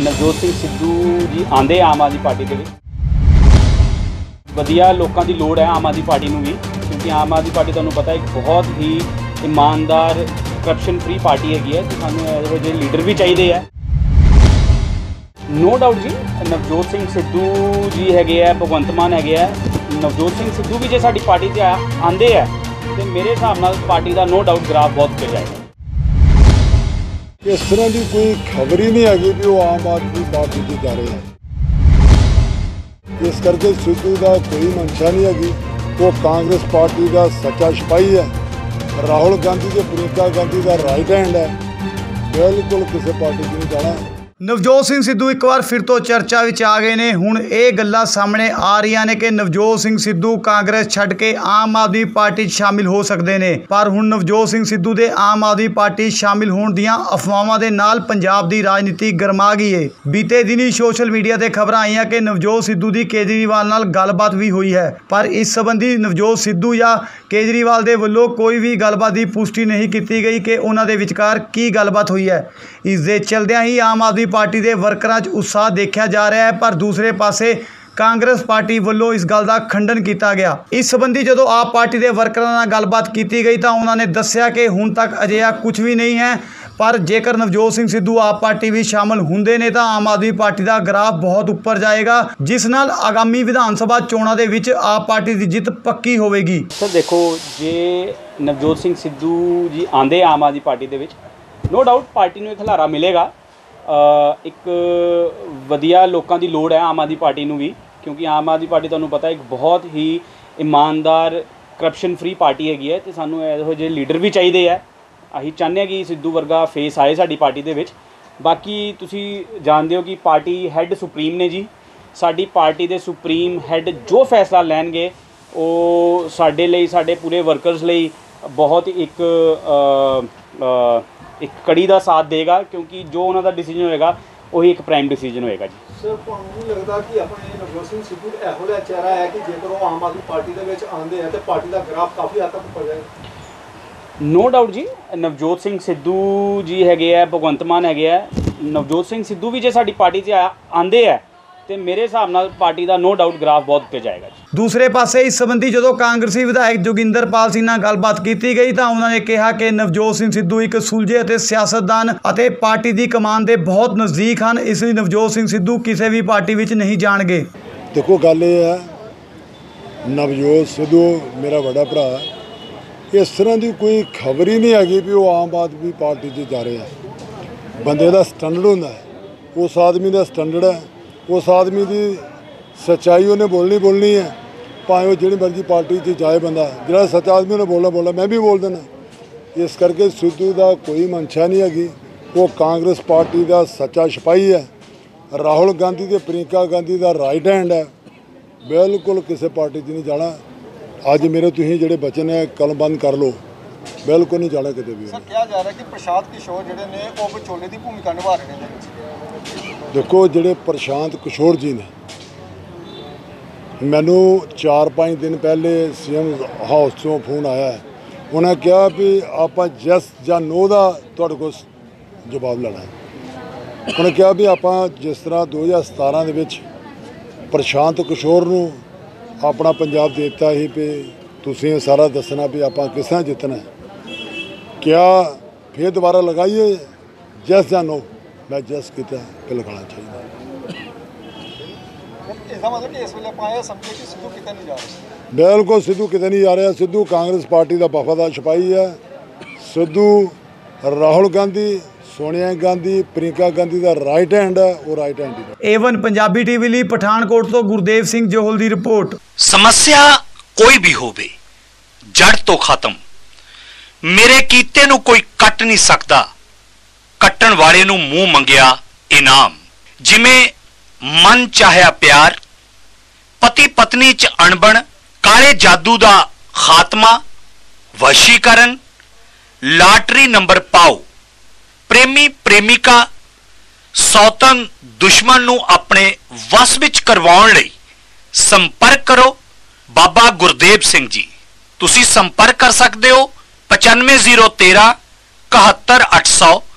ਨਵਜੋਤ ਸਿੰਘ ਸਿੱਧੂ ਜੀ ਆਂਦੇ ਆਮ ਆਦਮੀ ਪਾਰਟੀ ਦੇ ਵਿੱਚ। ਵਧੀਆ ਲੋਕਾਂ ਦੀ ਲੋੜ ਹੈ ਆਮ ਆਦਮੀ ਪਾਰਟੀ ਨੂੰ ਵੀ, ਕਿਉਂਕਿ ਆਮ ਆਦਮੀ ਪਾਰਟੀ ਤੁਹਾਨੂੰ ਪਤਾ ਇੱਕ ਬਹੁਤ ਹੀ ਇਮਾਨਦਾਰ ਕਰਪਸ਼ਨ ਫ੍ਰੀ ਪਾਰਟੀ ਹੈਗੀ ਹੈ, ਤੇ ਸਾਨੂੰ ਇਹੋ ਜਿਹੇ ਲੀਡਰ ਵੀ ਚਾਹੀਦੇ ਆ। ਨੋ ਡਾਊਟ ਜੀ, ਨਵਜੋਤ ਸਿੰਘ ਸਿੱਧੂ ਜੀ ਹੈਗੇ ਆ, ਭਗਵੰਤ ਮਾਨ ਹੈਗੇ ਆ। ਨਵਜੋਤ ਸਿੰਘ ਸਿੱਧੂ ਵੀ ਜੇ ਸਾਡੀ ਪਾਰਟੀ 'ਚ ਆ- ਆਂਦੇ ਆ, ਤੇ ਮੇਰੇ ਹਿਸਾਬ ਨਾਲ ਪਾਰਟੀ ਦਾ ਨੋ ਡਾਊਟ ਗ੍ਰਾਫ ਬਹੁਤ ਉੱਤੇ ਜਾਏਗਾ ਇਸ ਤਰ੍ਹਾਂ ਦੀ ਕੋਈ ਖਬਰ ਹੀ ਨਹੀਂ ਹੈਗੀ ਵੀ ਉਹ ਆਮ ਆਦਮੀ ਪਾਰਟੀ 'ਚ ਜਾ ਰਹੇ ਹਨ ਇਸ ਕਰਕੇ ਸਿੱਧੂ ਦਾ ਕੋਈ ਮਨਸ਼ਾ ਨਹੀਂ ਹੈਗੀ। ਉਹ ਕਾਂਗਰਸ ਪਾਰਟੀ ਦਾ ਸੱਚਾ ਸਿਪਾਹੀ ਹੈ। ਰਾਹੁਲ ਗਾਂਧੀ ਤੇ ਪ੍ਰਿਯੰਕਾ ਗਾਂਧੀ ਦਾ ਰਾਈਟ ਹੈਂਡ ਹੈ। ਬਿਲਕੁਲ ਕਿਸੇ ਪਾਰਟੀ 'ਚ ਨਹੀਂ ਜਾਣਾ। ਨਵਜੋਤ ਸਿੰਘ ਸਿੱਧੂ ਇੱਕ ਵਾਰ ਫਿਰ ਤੋਂ ਚਰਚਾ ਵਿੱਚ ਆ ਗਏ ਨੇ। ਹੁਣ ਇਹ ਗੱਲਾਂ ਸਾਹਮਣੇ ਆ ਰਹੀਆਂ ਨੇ ਕਿ ਨਵਜੋਤ ਸਿੰਘ ਸਿੱਧੂ ਕਾਂਗਰਸ ਛੱਡ ਕੇ ਆਮ ਆਦਮੀ ਪਾਰਟੀ 'ਚ ਸ਼ਾਮਿਲ ਹੋ ਸਕਦੇ ਨੇ। ਪਰ ਹੁਣ ਨਵਜੋਤ ਸਿੰਘ ਸਿੱਧੂ ਦੇ ਆਮ ਆਦਮੀ ਪਾਰਟੀ ਸ਼ਾਮਿਲ ਹੋਣ ਦੀਆਂ ਅਫਵਾਹਾਂ ਦੇ ਨਾਲ ਪੰਜਾਬ ਦੀ ਰਾਜਨੀਤੀ ਗਰਮਾ ਗਈ ਏ। ਬੀਤੇ ਦਿਨੀ ਸੋਸ਼ਲ ਮੀਡੀਆ ਤੇ ਖਬਰਾਂ ਆਈਆਂ ਕਿ ਨਵਜੋਤ ਸਿੱਧੂ ਦੀ ਕੇਜਰੀਵਾਲ ਨਾਲ ਗੱਲਬਾਤ ਵੀ ਹੋਈ ਹੈ। ਪਰ ਇਸ ਸੰਬੰਧੀ ਨਵਜੋਤ ਸਿੱਧੂ ਜਾਂ ਕੇਜਰੀਵਾਲ ਦੇ ਵੱਲੋਂ ਕੋਈ ਵੀ ਗੱਲਬਾਤ ਦੀ ਪੁਸ਼ਟੀ ਨਹੀਂ ਕੀਤੀ ਗਈ ਕਿ ਉਹਨਾਂ ਦੇ ਵਿਚਕਾਰ ਕੀ ਗੱਲਬਾਤ ਹੋਈ ਹੈ। ਇਸ ਦੇ ਚਲਦਿਆਂ ਹੀ ਆਮ ਆਦਮੀ ਪਾਰਟੀ ਦੇ ਵਰਕਰਾਂ 'ਚ ਉਤਸ਼ਾਹ ਦੇਖਿਆ ਜਾ ਰਿਹਾ ਹੈ, ਪਰ ਦੂਸਰੇ ਪਾਸੇ ਕਾਂਗਰਸ ਪਾਰਟੀ ਵੱਲੋਂ ਇਸ ਗੱਲ ਦਾ ਖੰਡਨ ਕੀਤਾ ਗਿਆ। ਇਸ ਸੰਬੰਧੀ ਜਦੋਂ ਆਪ ਪਾਰਟੀ ਦੇ ਵਰਕਰਾਂ ਨਾਲ ਗੱਲਬਾਤ ਕੀਤੀ ਗਈ ਤਾਂ ਉਹਨਾਂ ਨੇ ਦੱਸਿਆ ਕਿ ਹੁਣ ਤੱਕ ਅਜਿਹਾ ਕੁਝ ਵੀ ਨਹੀਂ ਹੈ, ਪਰ ਜੇਕਰ ਨਵਜੋਤ ਸਿੰਘ ਸਿੱਧੂ ਆਪ ਪਾਰਟੀ ਵਿੱਚ ਸ਼ਾਮਲ ਹੁੰਦੇ ਨੇ ਤਾਂ ਆਮ ਆਦਮੀ ਪਾਰਟੀ ਦਾ ਗ੍ਰਾਫ ਬਹੁਤ ਉੱਪਰ ਜਾਏਗਾ, ਜਿਸ ਨਾਲ ਆਗਾਮੀ ਵਿਧਾਨ ਸਭਾ ਚੋਣਾਂ ਦੇ ਵਿੱਚ ਆਪ ਪਾਰਟੀ ਦੀ ਜਿੱਤ ਪੱਕੀ ਹੋਵੇਗੀ। ਸਰ, ਦੇਖੋ, ਜੇ ਨਵਜੋਤ ਸਿੰਘ ਸਿੱਧੂ ਜੀ ਆਂਦੇ ਆਮ ਆਦਮੀ ਪਾਰਟੀ ਦੇ ਵਿੱਚ ਨੋ ਡਾਊਟ ਪਾਰਟੀ ਨੂੰ ਇੱਕ ਹਲਾਰਾ ਮਿਲੇਗਾ। ਇੱਕ ਵਧੀਆ ਲੋਕਾਂ ਦੀ ਲੋੜ ਹੈ ਆਮ ਆਦਮੀ ਪਾਰਟੀ ਨੂੰ ਵੀ, ਕਿਉਂਕਿ ਆਮ ਆਦਮੀ ਪਾਰਟੀ ਤੁਹਾਨੂੰ ਪਤਾ ਇੱਕ ਬਹੁਤ ਹੀ ਇਮਾਨਦਾਰ ਕਰਪਸ਼ਨ ਫਰੀ ਪਾਰਟੀ ਹੈਗੀ ਹੈ ਤੇ ਸਾਨੂੰ ਇਹੋ ਜਿਹੇ ਲੀਡਰ ਵੀ ਚਾਹੀਦੇ ਆ। ਅਸੀਂ ਚਾਹੁੰਦੇ ਹਾਂ ਕਿ ਸਿੱਧੂ ਵਰਗਾ ਫੇਸ ਆਏ ਸਾਡੀ ਪਾਰਟੀ ਦੇ ਵਿੱਚ। ਬਾਕੀ ਤੁਸੀਂ ਜਾਣਦੇ ਹੋ ਕਿ ਪਾਰਟੀ ਹੈੱਡ ਸੁਪਰੀਮ ਨੇ ਜੀ। ਸਾਡੀ ਪਾਰਟੀ ਦੇ ਸੁਪਰੀਮ ਹੈੱਡ ਜੋ ਫੈਸਲਾ ਲੈਣਗੇ, ਉਹ ਸਾਡੇ ਲਈ, ਸਾਡੇ ਪੂਰੇ ਵਰਕਰਸ ਲਈ ਬਹੁਤ ਇੱਕ ਇੱਕ ਕੜੀ ਦਾ ਸਾਥ ਦੇਗਾ ਕਿਉਂਕਿ ਜੋ ਉਹਨਾਂ ਦਾ ਡਿਸੀਜਨ ਹੋਏਗਾ ਉਹੀ ਇੱਕ ਪ੍ਰਾਈਮ ਡਿਸੀਜਨ ਹੋਏਗਾ ਜੀ। ਸਰ ਤੁਹਾਨੂੰ ਲੱਗਦਾ ਕਿ ਆਪਣੇ ਨਵਜੋਤ ਸਿੰਘ ਸਿੱਧੂ ਇਹੋ ਜਿਹਾ ਚਿਹਰਾ ਹੈ ਕਿ ਜੇਕਰ ਉਹ ਆਮ ਆਦਮੀ ਪਾਰਟੀ ਦੇ ਵਿੱਚ ਆਉਂਦੇ ਆ ਤੇ ਪਾਰਟੀ ਦਾ ਗ੍ਰਾਫ ਕਾਫੀ ਹੱਦ ਤੱਕ ਉੱਪਰ ਜਾਏਗਾ? ਨੋ ਡਾਊਟ ਜੀ ਨਵਜੋਤ ਸਿੰਘ ਸਿੱਧੂ ਜੀ ਹੈਗੇ ਆ ਭਗਵੰਤ ਮਾਨ ਹੈਗੇ ਆ। ਨਵਜੋਤ ਸਿੰਘ ਸਿੱਧੂ ਵੀ ਜੇ ਸਾਡੀ ਪਾਰਟੀ 'ਚ ਆ- ਆਂਦੇ ਆ ਤੇ ਮੇਰੇ ਹਿਸਾਬ ਨਾਲ ਪਾਰਟੀ ਦਾ ਨੋ ਡਾਊਟ ਗ੍ਰਾਫ ਬਹੁਤ ਉੱਤੇ ਜਾਏਗਾ ਜੀ। ਦੂਸਰੇ ਪਾਸੇ ਇਸ ਸੰਬੰਧੀ ਜਦੋਂ ਕਾਂਗਰਸੀ ਵਿਧਾਇਕ ਜੋਗਿੰਦਰਪਾਲ ਸਿੰਘ ਨਾਲ ਗੱਲਬਾਤ ਕੀਤੀ ਗਈ ਤਾਂ ਉਹਨਾਂ ਨੇ ਕਿਹਾ ਕਿ ਨਵਜੋਤ ਸਿੰਘ ਸਿੱਧੂ ਇੱਕ ਸੁਲਝੇ ਅਤੇ ਸਿਆਸਤਦਾਨ ਅਤੇ ਪਾਰਟੀ ਦੀ ਕਮਾਨ ਦੇ ਬਹੁਤ ਨਜ਼ਦੀਕ ਹਨ ਇਸ ਲਈ ਨਵਜੋਤ ਸਿੰਘ ਸਿੱਧੂ ਕਿਸੇ ਵੀ ਪਾਰਟੀ ਵਿੱਚ ਨਹੀਂ ਜਾਣਗੇ। ਦੇਖੋ ਗੱਲ ਇਹ ਹੈ ਨਵਜੋਤ ਸਿੱਧੂ ਮੇਰਾ ਵੱਡਾ ਭਰਾ ਹੈ। ਇਸ ਤਰ੍ਹਾਂ ਦੀ ਕੋਈ ਖਬਰ ਹੀ ਨਹੀਂ ਹੈਗੀ ਵੀ ਉਹ ਆਮ ਆਦਮੀ ਪਾਰਟੀ 'ਚ ਜਾ ਰਹੇ। ਆ ਬੰਦੇ ਦਾ ਸਟੈਂਡਰਡ ਹੁੰਦਾ ਉਸ ਆਦਮੀ ਦਾ ਸਟੈਂਡਰਡ ਹੈ। ਉਸ ਆਦਮੀ ਦੀ ਸੱਚਾਈ ਉਹਨੇ ਬੋਲਣੀ ਬੋਲਣੀ ਹੈ। ਭਾਵੇਂ ਉਹ ਜਿਹੜੀ ਮਰਜ਼ੀ ਪਾਰਟੀ 'ਚ ਜਾਏ ਬੰਦਾ। ਜਿਹੜਾ ਸੱਚਾ ਆਦਮੀ ਉਹਨੇ ਬੋਲਣਾ ਬੋਲਣਾ, ਮੈਂ ਵੀ ਬੋਲ ਦੇਣਾ ਇਸ ਕਰਕੇ ਸਿੱਧੂ ਦਾ ਕੋਈ ਮਨਸ਼ਾ ਨਹੀਂ ਹੈਗੀ। ਉਹ ਕਾਂਗਰਸ ਪਾਰਟੀ ਦਾ ਸੱਚਾ ਸਿਪਾਹੀ ਹੈ। ਰਾਹੁਲ ਗਾਂਧੀ ਤੇ ਪ੍ਰਿਯੰਕਾ ਗਾਂਧੀ ਦਾ ਰਾਈਟ ਹੈਂਡ ਹੈ। ਬਿਲਕੁਲ ਕਿਸੇ ਪਾਰਟੀ 'ਚ ਨਹੀਂ ਜਾਣਾ। ਅੱਜ ਮੇਰੇ ਤੁਸੀਂ ਜਿਹੜੇ ਬਚਨ ਹੈ ਕਲਮਬੰਦ ਕਰ ਲਓ। ਬਿਲਕੁਲ ਨਹੀਂ ਜਾਣਾ ਕਿਤੇ ਵੀ। ਸਰ ਕਿਹਾ ਜਾ ਰਿਹਾ ਕਿ ਪ੍ਰਸ਼ਾਦ ਕਿਸ਼ੋਰ ਜਿਹੜੇ ਨੇ ਉਹ ਵਿਚੋਲੇ ਦੀ ਭੂਮਿਕਾ ਨਿਭਾ ਰਹੇ ਨੇ। ਦੇਖੋ ਜਿਹੜੇ ਪ੍ਰਸ਼ਾਂਤ ਕਿਸ਼ੋਰ ਜੀ ਨੇ ਮੈਨੂੰ 4-5 ਦਿਨ ਪਹਿਲੇ ਸੀਐਮ ਹਾਊਸ ਤੋਂ ਫੋਨ ਆਇਆ। ਹੈ। ਉਹਨਾਂ ਕਿਹਾ ਵੀ ਆਪਾਂ ਜਸ ਜਾਂ ਨੋ ਦਾ ਤੁਹਾਡੇ ਕੋਲ ਜਵਾਬ ਲੈਣਾ ਹੈ। ਉਹਨੇ ਕਿਹਾ ਵੀ ਆਪਾਂ ਜਿਸ ਤਰ੍ਹਾਂ 2017 ਦੇ ਵਿੱਚ ਪ੍ਰਸ਼ਾਂਤ ਕਿਸ਼ੋਰ ਨੂੰ ਆਪਣਾ ਪੰਜਾਬ ਦੇ ਦਿੱਤਾ ਸੀ ਵੀ ਤੁਸੀਂ ਸਾਰਾ ਦੱਸਣਾ ਵੀ ਆਪਾਂ ਕਿਸ ਤਰ੍ਹਾਂ ਜਿੱਤਣਾ ਹੈ। ਕਿਆ ਫਿਰ ਦੁਬਾਰਾ ਲਗਾਈਏ ਜਸ ਜਾਂ ਨੋ। ਮੈਂ ਜਸ ਕੀਤਾ ਕਿ ਲਗਾਉਣਾ ਚਾਹੀਦਾ। ਇਸ ਦਾ ਮਤਲਬ ਕਿ ਇਸ ਵੇਲੇ ਸਮਝੇ ਕਿ ਸਿੱਧੂ ਕਿਤੇ ਨਹੀਂ ਜਾ ਰਹੇ। ਬਿਲਕੁਲ ਸਿੱਧੂ ਕਿਤੇ ਨਹੀਂ ਜਾ ਰਿਹਾ। ਸਿੱਧੂ ਕਾਂਗਰਸ ਪਾਰਟੀ ਦਾ ਵਫਾਦਾਰ ਸਿਪਾਹੀ ਹੈ। ਸਿੱਧੂ ਰਾਹੁਲ ਗਾਂਧੀ ਸੋਨੀਆ ਗਾਂਧੀ ਪ੍ਰਿਯੰਕਾ ਗਾਂਧੀ ਦਾ ਰਾਈਟ ਹੈਂਡ ਹੈ ਉਹ ਰਾਈਟ ਹੈਂਡ ਹੀ ਹੈ। ਏਵਨ ਪੰਜਾਬੀ ਟੀਵੀ ਲਈ ਪਠਾਨਕੋਟ ਤੋਂ ਗੁਰਦੇਵ ਸਿੰਘ ਜੋਹਲ ਦੀ ਰਿਪੋਰਟ। ਸਮੱਸਿਆ ਕੋਈ ਵੀ ਹੋਵੇ ਜੜ ਤੋਂ ਖਤਮ। ਮੇਰੇ ਕੀਤੇ ਨੂੰ ਕੋਈ ਕੱਟ ਨਹੀਂ ਸਕਦਾ। ਕੱਟਣ ਵਾਲੇ ਨੂੰ ਮੂੰਹ ਮੰਗਿਆ ਇਨਾਮ। ਜਿਵੇਂ ਮਨ ਚਾਹਿਆ ਪਿਆਰ, ਪਤੀ ਪਤਨੀ ਚ ਅਣਬਣ, ਕਾਲੇ ਜਾਦੂ ਦਾ ਖਾਤਮਾ ਵਸ਼ੀਕਰਨ ਲਾਟਰੀ ਨੰਬਰ ਪਾਓ। ਪ੍ਰੇਮੀ ਪ੍ਰੇਮਿਕਾ ਸੌਤਨ ਦੁਸ਼ਮਣ ਨੂੰ ਆਪਣੇ ਵਸ ਵਿੱਚ ਕਰਵਾਉਣ ਲਈ ਸੰਪਰਕ ਕਰੋ। ਬਾਬਾ ਗੁਰਦੇਵ ਸਿੰਘ ਜੀ, ਤੁਸੀਂ ਸੰਪਰਕ ਕਰ ਸਕਦੇ ਹੋ? 95013 71801